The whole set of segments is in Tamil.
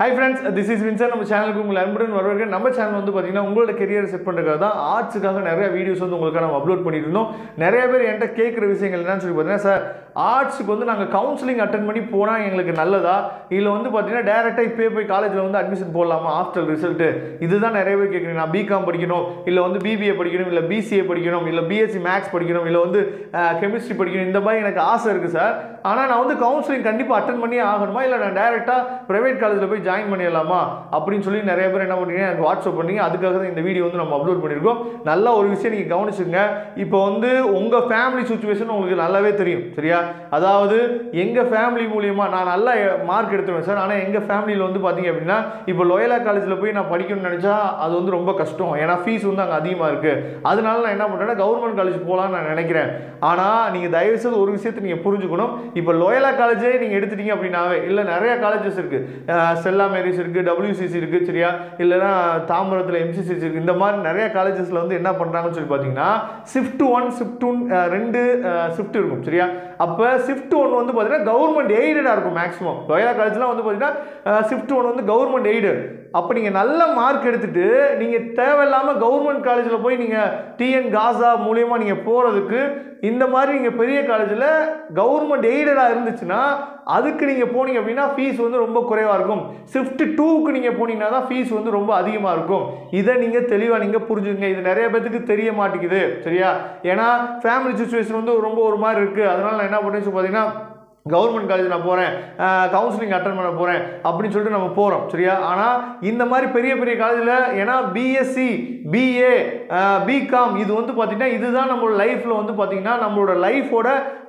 Hi friends this is Winsor நம்ம சேனலுக்கு உங்களை அன்புடன் வரவேற்க நம்ம சேனல் வந்து பார்த்தீங்கன்னா உங்களோட கெரியர் செட் பண்ணுறதுக்காக தான் ஆர்ட்ஸுக்காக நிறைய வீடியோஸ் வந்து உங்களுக்காக நம்ம அப்லோட் பண்ணிட்டு இருந்தோம் நிறைய பேர் என்கிட்ட கேட்குற விஷயங்கள் என்னன்னு சொல்லி பார்த்தீங்கன்னா சார் ஆர்ட்ஸுக்கு வந்து நாங்கள் கவுன்சிலிங் அட்டன் பண்ணி போனால் எங்களுக்கு நல்லதா? இல்லை வந்து பார்த்தீங்கன்னா டேரெக்டாக இப்போயே போய் காலேஜில் வந்து அட்மிஷன் போடலாமா? ஆஃப்டர் ரிசல்ட்டு இதுதான் நிறைய பேர் கேட்குறீங்க. நான் பிகாம் படிக்கணும் இல்லை வந்து பிபிஏ படிக்கணும் இல்லை பிசிஏ படிக்கணும் இல்லை பிஎஸ்சி மேக்ஸ் படிக்கணும் இல்லை வந்து கெமிஸ்ட்ரி படிக்கணும். இந்த மாதிரி எனக்கு ஆசை இருக்குது சார். ஆனால் நான் வந்து கவுன்சிலிங் கண்டிப்பாக அட்டன் பண்ணியே ஆகணுமா? இல்லை நான் டேரெக்டாக ப்ரைவேட் காலேஜில் போய் ஜாயின் பண்ணிடலாமா? அப்படின்னு சொல்லி நிறைய பேர் என்ன பண்ணுறீங்க எனக்கு வாட்ஸ்அப் பண்ணீங்க. அதுக்காக தான் இந்த வீடியோ வந்து நம்ம அப்லோட் பண்ணியிருக்கோம். நல்ல ஒரு விஷயம் நீங்கள் கவனிச்சுங்க இப்போ வந்து உங்கள் ஃபேமிலி சுச்சுவேஷன் உங்களுக்கு நல்லாவே தெரியும் சரியா? அதாவது எங்கள் ஃபேமிலி மூலியமாக நான் நல்லா மார்க் எடுத்துருவேன் சார். ஆனால் எங்கள் ஃபேமிலியில் வந்து பார்த்தீங்க அப்படின்னா இப்போ லோயலா காலேஜில் போய் நான் படிக்கணும்னு நினச்சா அது வந்து ரொம்ப கஷ்டம். ஏன்னா ஃபீஸ் வந்து அங்கே அதிகமாக இருக்குது அதனால நான் என்ன பண்ணுறேன்னா கவர்மெண்ட் காலேஜ் போகலான்னு நான் நினைக்கிறேன். ஆனால் நீங்கள் தயவுசெய்து ஒரு விஷயத்தை நீங்கள் புரிஞ்சுக்கணும். இப்போ லோயலா காலேஜே நீங்கள் எடுத்துட்டீங்க அப்படின்னாவே இல்லை நிறைய காலேஜஸ் இருக்குது செல்லா மேரிஸ் இருக்குது டபிள்யூசிசி இருக்குது சரியா? இல்லைன்னா தாம்பரத்தில் எம்சிசிசி இருக்குது இந்த மாதிரி நிறைய காலேஜஸில் வந்து என்ன பண்ணுறாங்கன்னு சொல்லி பார்த்தீங்கன்னா ஷிஃப்ட் ஒன் ஷிஃப்ட் ஒன் ரெண்டு ஷிஃப்ட் இருக்கும் சரியா? அப்போ ஷிஃப்ட் ஒன் வந்து பார்த்தீங்கன்னா கவர்மெண்ட் எய்டடாக இருக்கும் மேக்ஸிமம் லோயலா காலேஜ்லாம் வந்து பார்த்தீங்கன்னா ஷிஃப்ட் ஒன் வந்து கவர்மெண்ட் எய்டட் அப்போ நீங்கள் நல்ல மார்க் எடுத்துட்டு நீங்கள் தேவையில்லாமல் கவர்மெண்ட் காலேஜில் போய் நீங்கள் டிஎன் காசா மூலியமாக நீங்கள் போகிறதுக்கு இந்த மாதிரி நீங்கள் பெரிய காலேஜில் கவர்மெண்ட் எய்டடாக இருந்துச்சுன்னா அதுக்கு நீங்கள் போனீங்க அப்படின்னா ஃபீஸ் வந்து ரொம்ப குறைவாக இருக்கும். ஷிஃப்ட் டூக்கு நீங்கள் போனீங்கன்னா தான் ஃபீஸ் வந்து ரொம்ப அதிகமாக இருக்கும். இதை நீங்கள் தெளிவாக நீங்கள் புரிஞ்சுங்க இது நிறைய பேத்துக்கு தெரிய மாட்டேங்குது. சரியா? ஏன்னா ஃபேமிலி சுச்சுவேஷன் வந்து ரொம்ப ஒரு மாதிரி இருக்குது அதனால் நான் என்ன பண்ணுறேன்னு சொல்லி பார்த்தீங்கன்னா கவர்மெண்ட் காலேஜ் நான் போகிறேன் கவுன்சிலிங் அட்டன் பண்ண போகிறேன் அப்படின்னு சொல்லிட்டு நம்ம போகிறோம் சரியா? ஆனால் இந்த மாதிரி பெரிய பெரிய காலேஜில் ஏன்னா பிஎஸ்சி பிஏ பிகாம் இது வந்து பார்த்திங்கன்னா இதுதான் நம்மளோட லைஃப்பில் வந்து பார்த்திங்கன்னா நம்மளோட லைஃபோட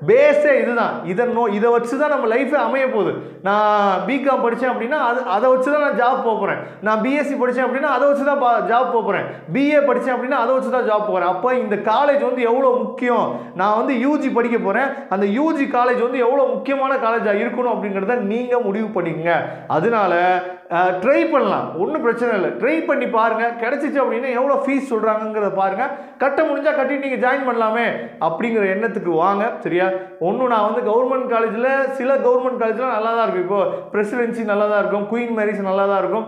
பேஸே இதுதான். இதை நோ இதை வச்சு தான் நம்ம லைஃபே அமைய போகுது. நான் பிகாம் படித்தேன் அப்படின்னா அது அதை வச்சு தான் நான் ஜாப் போகிறேன் நான் பிஎஸ்சி படித்தேன் அப்படின்னா அதை வச்சு தான் ஜாப் போகிறேன் பிஏ படித்தேன் அப்படின்னா அதை வச்சு தான் ஜாப் போகிறேன் அப்போ இந்த காலேஜ் வந்து எவ்வளோ முக்கியம்? நான் வந்து யூஜி படிக்க போகிறேன் அந்த யூஜி காலேஜ் வந்து எவ்வளோ முக்கியமான காலேஜாக இருக்கணும் அப்படிங்கிறத நீங்கள் முடிவு பண்ணிக்கங்க. அதனால ட்ரை பண்ணலாம். ஒன்றும் பிரச்சனை இல்லை. ட்ரை பண்ணி பாருங்கள் கிடச்சிச்சு அப்படின்னா எவ்வளோ ஃபீஸ் சொல்கிறாங்கங்கிறத பாருங்கள் கட்ட முடிஞ்சால் கட்டி நீங்கள் ஜாயின் பண்ணலாமே அப்படிங்கிற எண்ணத்துக்கு வாங்க. சரியா? ஒன்றும் நான் வந்து கவர்மெண்ட் காலேஜில் சில கவர்மெண்ட் காலேஜில் நல்லா தான் இருக்கும் இப்போது பிரசிடென்சி நல்லா தான் இருக்கும் குயின் மேரிஸ் நல்லா தான் இருக்கும்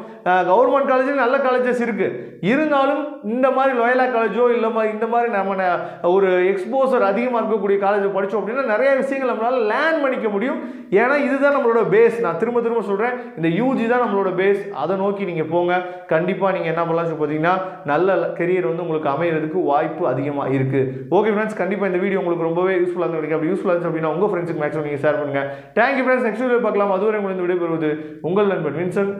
கவர்மெண்ட் காலேஜில் நல்ல காலேஜஸ் இருக்குது இருந்தாலும் இந்த மாதிரி லோயலா காலேஜோ இல்லை இந்த மாதிரி நம்ம ஒரு எக்ஸ்போசர் அதிகமாக இருக்கக்கூடிய காலேஜ் படித்தோம் அப்படின்னா நிறைய விஷயங்கள் நம்மளால் லேர்ன் பண்ணிக்க முடியும். ஏன்னா இதுதான் நம்மளோட பேஸ் நான் திரும்ப திரும்ப சொல்கிறேன் இந்த யூஜி தான் நம்மளோட பேஸ் அதை நோக்கி நீங்கள் போங்க. கண்டிப்பாக நீங்கள் என்ன பண்ணலாம் சொல்லி பார்த்தீங்கன்னா நல்ல கெரியர் வந்து உங்களுக்கு அமையிறதுக்கு வாய்ப்பு அதிகமாக இருக்குது ஓகே ஃப்ரெண்ட்ஸ் கண்டிப்பாக இந்த வீடியோ உங்களுக்கு ரொம்பவே யூஸ்ஃபுல்லாக இருந்து அப்படி யூஸ்ஃபுல்லாக இருந்துச்சு அப்படின்னா உங்கள் ஃப்ரெண்ட்ஸுக்கு மேக்ஸிமம் நீங்கள் ஷேர் பண்ணுங்கள் தேங்க்யூ ஃப்ரெண்ட்ஸ் நெக்ஸ்ட் வீடியோ பார்க்கலாம். அதுவரை உங்களுக்கு விடைபெறுவது உங்கள் நண்பன் வின்சன்